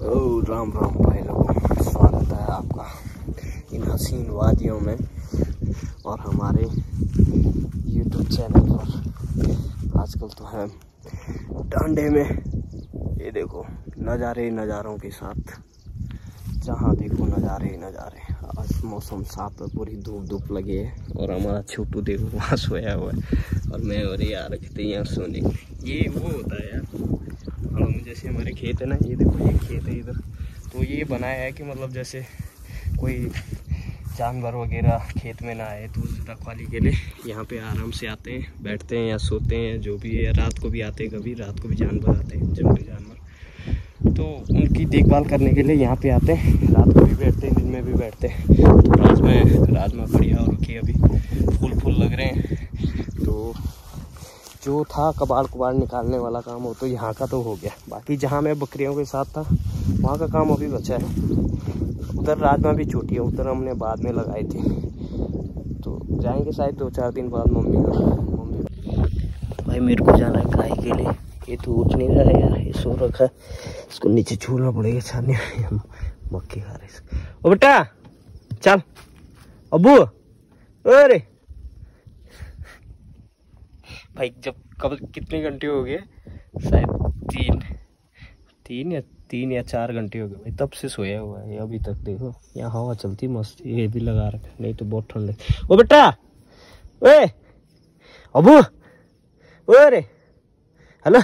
ओ राम राम भाई लोगों, स्वागत है आपका इन हसीन वादियों में और हमारे यूट्यूब चैनल पर। आजकल तो है डांडे में। ये देखो, नज़ारे नज़ारों के साथ, जहाँ देखो नज़ारे नज़ारे। आज मौसम साफ़ है, पूरी धूप धूप लगी है और हमारा छोटू देखो वहाँ सोया हुआ है और मैं और ये आ रखे थे यहाँ सोने ये वो होता है यार जैसे हमारे खेत है ना, ये देखो, ये खेत है इधर। तो ये बनाया है कि मतलब जैसे कोई जानवर वगैरह खेत में ना आए तो रखवाली के लिए यहाँ पे आराम से आते हैं, बैठते हैं या सोते हैं, जो भी है। रात को भी आते हैं कभी, रात को भी जानवर आते हैं, जंगली जानवर। तो उनकी देखभाल करने के लिए यहाँ पे आते हैं, रात को भी बैठते हैं, दिन में भी बैठते हैं। तो राजमा राजमा बढ़िया और रखी अभी फूल फूल लग रहे हैं। तो जो था, कबाड़ कबाड़ निकालने वाला काम वो तो यहाँ का तो हो गया। बाकी जहाँ मैं बकरियों के साथ था, वहाँ का काम अभी बचा है। उधर राजमा भी छूटी है, उधर हमने बाद में लगाई थी। तो जाएँगे शायद दो चार दिन बाद मम्मी और मम्मी भाई, मेरे को जाना है गाय के लिए। ये तो उठ नहीं रहा है यार, ये सो रखा है। इसको नीचे छूना पड़ेगा छाने मक्के खा रहे बेटा, चल। अबू, अरे! भाई, जब कब, कितने घंटे हो गए? शायद तीन। तीन या तीन या चार घंटे हो गए भाई, तब से सोया हुआ है अभी तक, देखो। यहाँ हवा चलती मस्त, ये भी लगा रखा नहीं तो बहुत ठंड है। ओ बेटा! ओए! अबू! ओए रे! हेलो!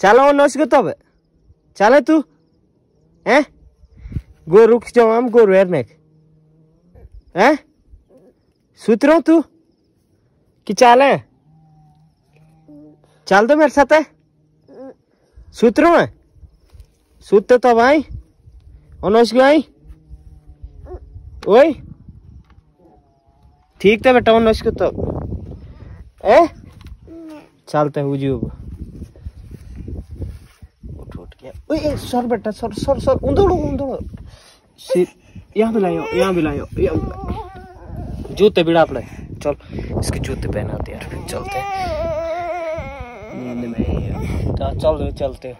चलो नस को तब चले तू? हैं? गो रुक जाओ हम गो रेरने हैं? सुत रहो तू? कि चाले चल दो मेरे साथ। सूत रहा है? सूते तो भाई अनोश आई? ओए। ठीक था बेटा अनोश को तो। ए? चलते हुए उठ उठ ओए सर बेटा, सर सर सर उंदड़ो उंदड़ो सिर भी भी जूते बिड़ा पड़े चल, इसके जूते पहनाते यार चलते हैं। नींद में चल चल चलते।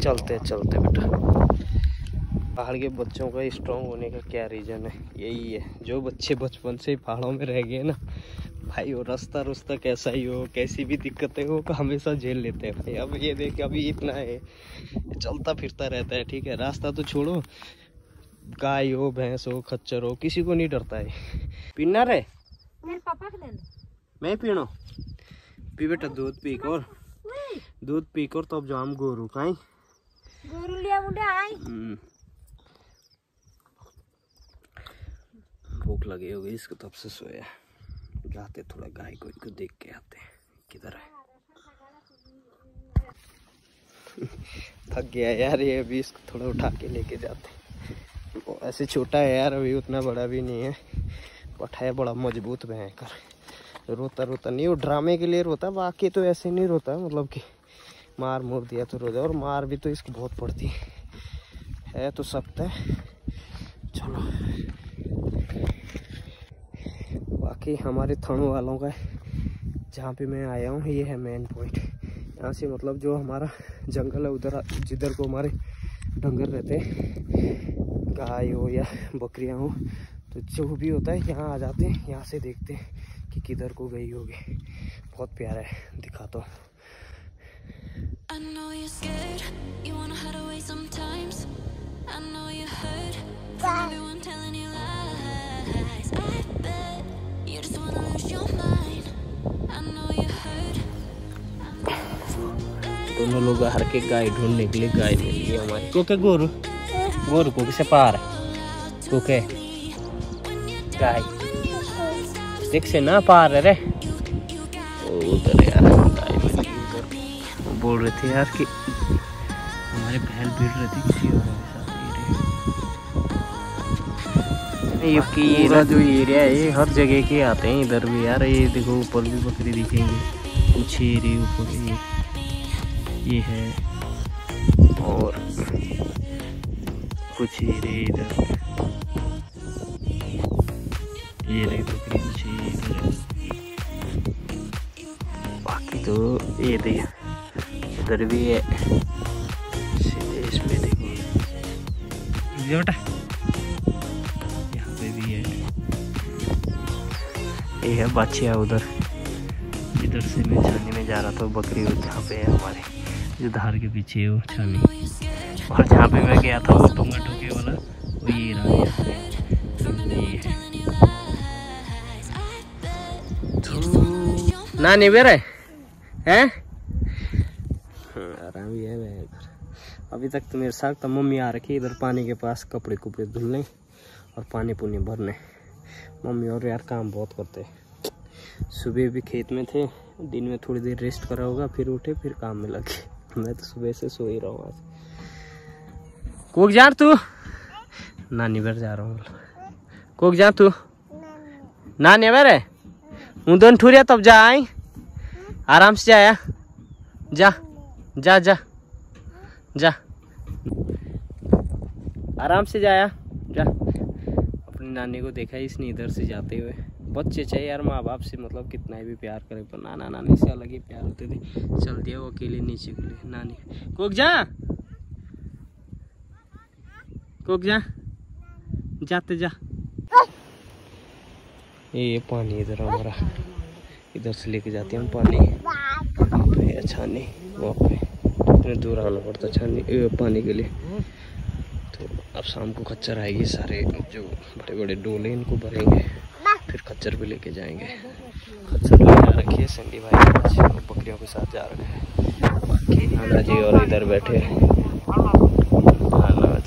चलते चलते बेटा। पहाड़ के बच्चों का स्ट्रांग होने का क्या रीज़न है? यही है। जो बच्चे बचपन से पहाड़ों में रह गए ना भाई वो रास्ता रुस्ता कैसा ही हो कैसी भी दिक्कतें हो हमेशा झेल लेते हैं। भाई अब ये देख अभी इतना है। चलता फिरता रहता है ठीक है? रास्ता तो छोड़ो। गाय हो भैंस हो खच्चर हो किसी को नहीं डरता है पीना रे? मेरे पापा के मैं पीनो। पी बेटा दूध पी कर दूध पी कर तब जाम गोरू खाई गोरू लिया मुंडे आई भूख लगी होगी इसको तब से सोया। जाते थोड़ा गाय को इनको देख के आते किधर है। थक गया यार ये अभी इसको थोड़ा उठा के लेके जाते ऐसे छोटा है यार अभी उतना बड़ा भी नहीं है। बट है बड़ा मज़बूत भयंकर। रोता रोता। नहीं, वो ड्रामे के लिए रोता, बाकी तो ऐसे नहीं रोता मतलब कि मार मोर दिया तो रोता और मार भी तो इसको बहुत पड़ती है। तो सख्त है। चलो। बाकी हमारे थणों वालों का जहाँ पे मैं आया हूँ, ये है मेन पॉइंट यहाँ से मतलब जो हमारा जंगल है, उधर जिधर को हमारे डंगर रहते हैं, गाय हो या बकरियाँ हो तो जो भी होता है, यहाँ आ जाते हैं, यहाँ से देखते हैं। कि किधर को गई होगी। बहुत प्यारा है दिखा तो दोनों लोग हर के गाय ढूँढने के लिए गाय मिली है हमारे। क्योंकि गोरु गोरु को किसे पार है। क्योंकि गाय। देख से ना पार है रे। उधर यार बोल रहे थे यार कि हमारे बहन भिड़ रही थी किसी और ये पूरा जो एरिया है ये हर जगह के आते हैं इधर भी यार। ये देखो ऊपर भी बकरी दिखेंगे। कुछ एरिया ऊपर ये ये है। और कुछ एरिया इधर। ये रही बकरी। तो ये देख इधर भी है। जा बेटा। यहाँ पे भी है। ये है बाछिया उधर। इधर से मैं छानी में जा रहा था बकरी जहाँ पे है हमारे। जो धार के पीछे है वो छानी. और जहाँ पे मैं गया था वो टोंगा टोके वाला वो ये रहा यहाँ पे। ये है। ना नहीं बेरे हैं आराम ही है मैं इधर। अभी तक तो मेरे साथ तो मम्मी आ रखी है इधर पानी के पास कपड़े कुपड़े धुलने और पानी पुनी भरने मम्मी और यार काम बहुत करते सुबह भी खेत में थे दिन में थोड़ी देर रेस्ट करा होगा फिर उठे फिर काम में लगे। मैं तो सुबह से सो ही रहा हूँ आज। कोक जा तू? नानी भर जा रहा हूँ। कोक जा तू? नानी। बेरे हूँ दोन ठुरिया तब जा आई। आराम से आया। जा जा जा जा। आराम से जाया जा। अपनी नानी को देखा इसने इधर से जाते हुए। बच्चे चाहिए यार माँ बाप से मतलब कितना भी प्यार करे, पर नाना नानी से अलग ही प्यार होते थे। चल दिया वो अकेले नीचे के लिए, नानी। कोक जा। कोक जा। जाते जा। ये पानी इधर हमारा इधर से लेके जाते हैं हम पानी। छानी, वहाँ पे। इतने दूर आना पड़ता छानी पानी के लिए। तो अब शाम को खच्चर आएगी सारे, जो बड़े बड़े डोले इनको भरेंगे। फिर खच्चर भी लेके जाएँगे। खच्चर ले जा रखी है संडी भाई। बकरियों के साथ जा रखे हैं। बाकी नाना जी और इधर बैठे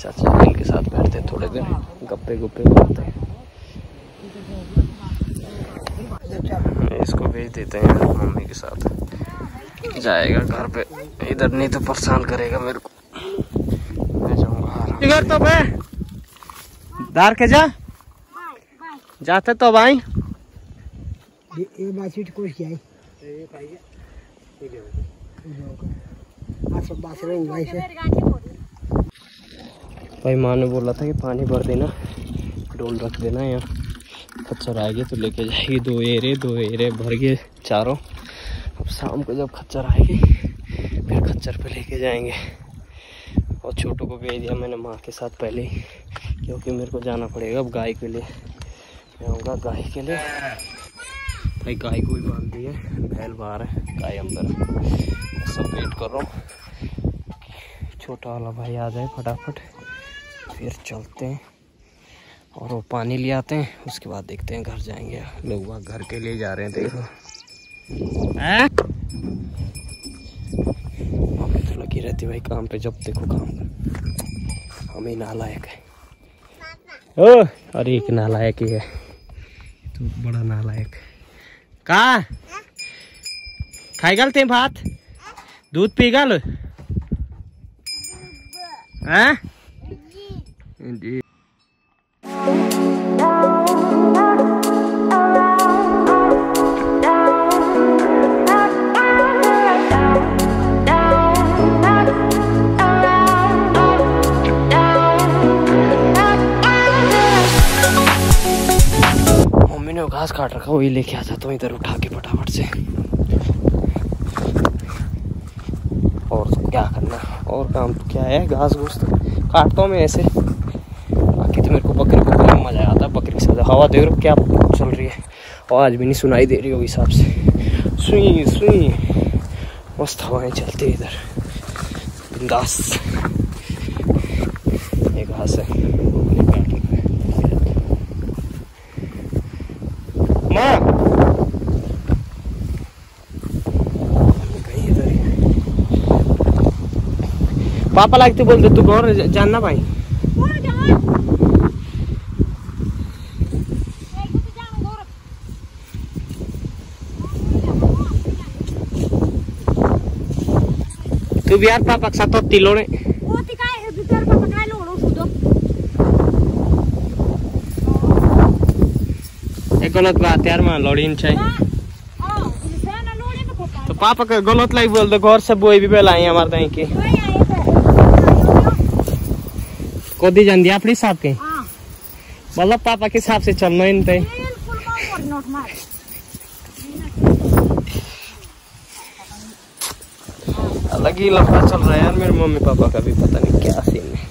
चाचा इनके साथ बैठते थोड़ी देर गप्पे गुप्पे मारते हैं। इसको भेज देते हैं मम्मी के साथ। जाएगा घर पे। इधर नहीं तो परेशान करेगा मेरे को। मैं जाऊँगा इधर तो मैं दार के जा। जाते तो भाई है? भाई माँ ने बोला था कि पानी भर देना डोल रख देना यहाँ। खच्चर आएगी तो लेके जाएगी दो एरे दो एरे भर गए चारों। अब शाम को जब खच्चर आएगी, फिर खच्चर पे लेके जाएँगे। और छोटू को भेज दिया मैंने माँ के साथ पहले क्योंकि मेरे को जाना पड़ेगा अब गाय के लिए। मैं आऊँगा गाय के लिए। भाई गाय को भी बाँध दी है बैल बाहर है, गाय अंदर सब वेट कर रहा हूँ छोटा वाला भाई आ जाए फटाफट। फिर चलते हैं। और वो पानी ले आते हैं उसके बाद देखते हैं घर जाएँगे। लोग वहाँ घर के लिए जा रहे हैं देखो। हैं? मम्मी तो लगी रहती भाई काम पे जब देखो काम। हम ही नालायक है। ओ अरे एक नालायक ही है। तो बड़ा नालायक। का? खाई गलते भात? दूध पी गल? हैं? जी। मम्मी ने वो घास काट रखा वही लेके आ जाता हूँ इधर उठा के फटाफट से। और क्या करना और काम तो क्या है? घास घूस तो काटता हूँ मैं ऐसे। बाकी तो मेरे को बकरी को बड़ा मज़ा आता है, बकरी के साथ हवा देख रहे क्या चल रही है? आवाज़ भी नहीं सुनाई दे रही होगी हिसाब से। सुई सुई। मस्त हवाएँ चलती इधर। बिंदास। ये घास मैंने है माँ कहीं इधर ही है। पापा लागते बोलते, तू है? जानना भाई। तू भी यार पापा के साथ तो एक गलत बात यार, माँ लड़ीन छै तो पापा के गलत लगी बोल दो, घर से बोई भी बेला आई हमारे दाई कोदी जान दिया अपनी साहब के? हाँ। मतलब पापा के हिसाब से चलना इन पे अलग ही लफड़ा चल रहा है यार मेरे मम्मी पापा का भी पता नहीं क्या सीन है।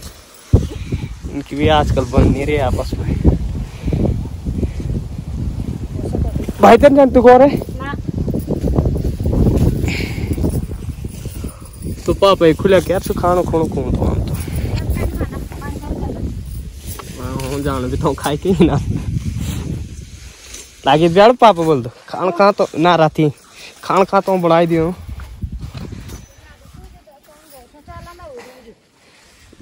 लड़की भी आजकल बन नहीं रही आपस में। भाई तेन जान तू कौन है? तो पापा ही खुला क्या? खानो खानो कौन तो हम तो खाना पानी हाँ जान भी तो के ही ना। लागे ब्याड़ पापा बोल दो। खान खा तो ना रहती खान खा तो दियो।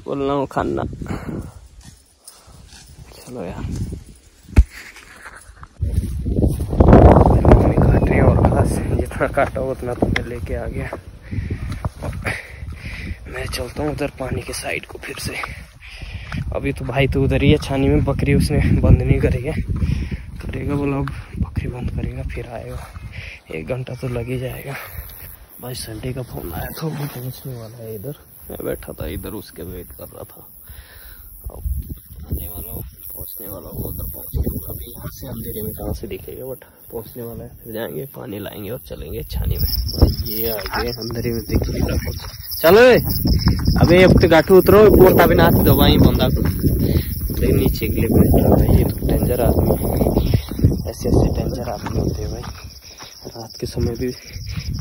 बोल रहा हूँ, खाना चलो यार। जितना काटा उतना तो मैं लेके आ गया। मैं चलता हूँ उधर पानी के साइड को फिर से। अभी तो भाई तो उधर ही है, छानी में बकरी उसने बंद नहीं करेगा करेगा बोला अब बकरी बंद करेगा, फिर आएगा। एक घंटा तो लग ही जाएगा। भाई संडे का फ़ोन आया था, वो पहुँचने वाला है इधर। मैं बैठा था इधर, उसके वेट कर रहा था। अब आने वाला पहुँचने वाला हूँ, उधर पहुँच के अभी यहाँ से अंधेरे में कहाँ से दिखेगा बट पहुँचने वाला है। फिर जाएँगे, पानी लाएँगे और चलेंगे छानी में। ये आगे अंधेरे में दिख नहीं रहा कुछ चलो अबे अब तो गाठू उतरो पोता भी नाच दो भाई बंदा को। देख नीचे के लिए रहा है ये तो डेंजर आदमी है। ऐसे ऐसे डेंजर आदमी होते हैं भाई। रात के समय भी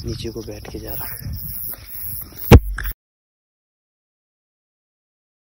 नीचे को बैठ के जा रहा। है